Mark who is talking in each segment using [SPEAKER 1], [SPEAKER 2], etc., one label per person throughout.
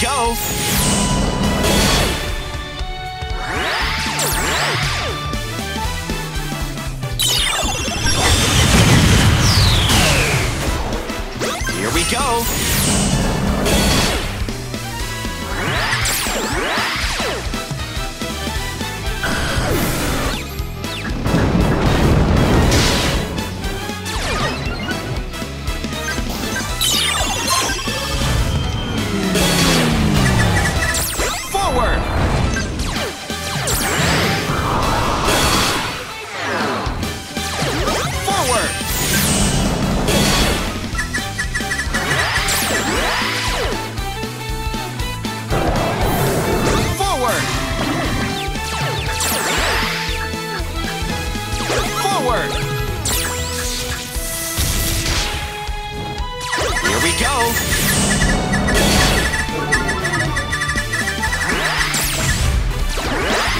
[SPEAKER 1] go!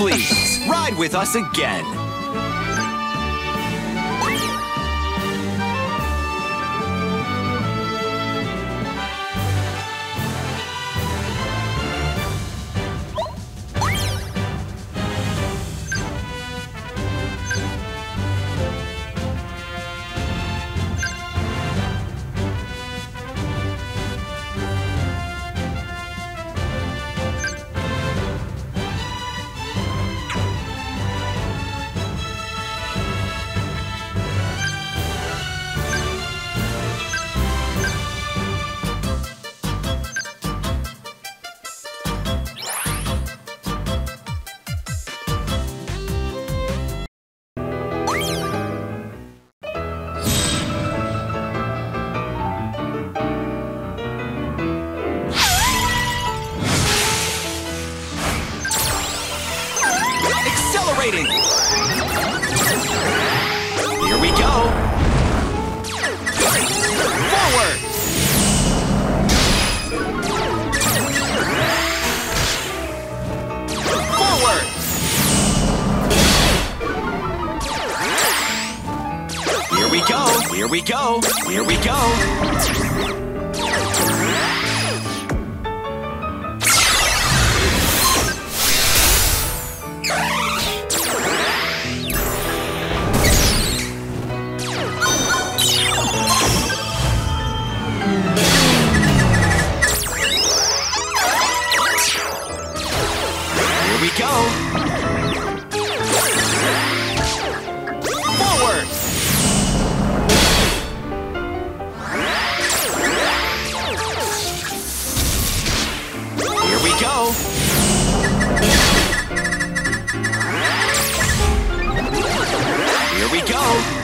[SPEAKER 1] Please, ride with us again. Accelerating! Here we go! Forward! Forward! Here we go! Here we go! Here we go! we go.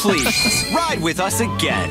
[SPEAKER 1] Please, ride with us again.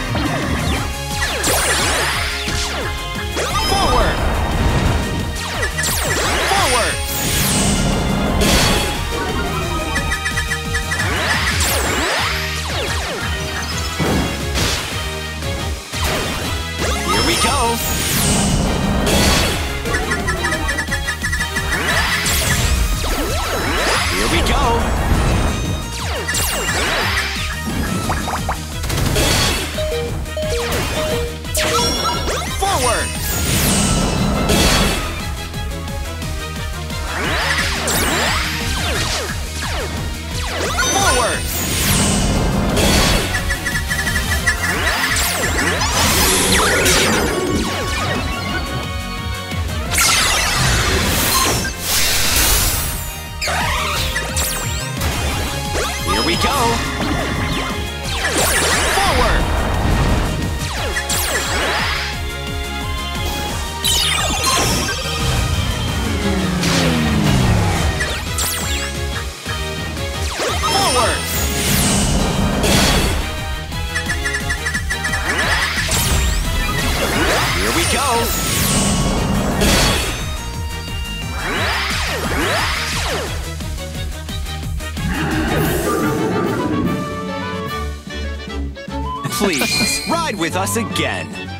[SPEAKER 1] Ride with us again.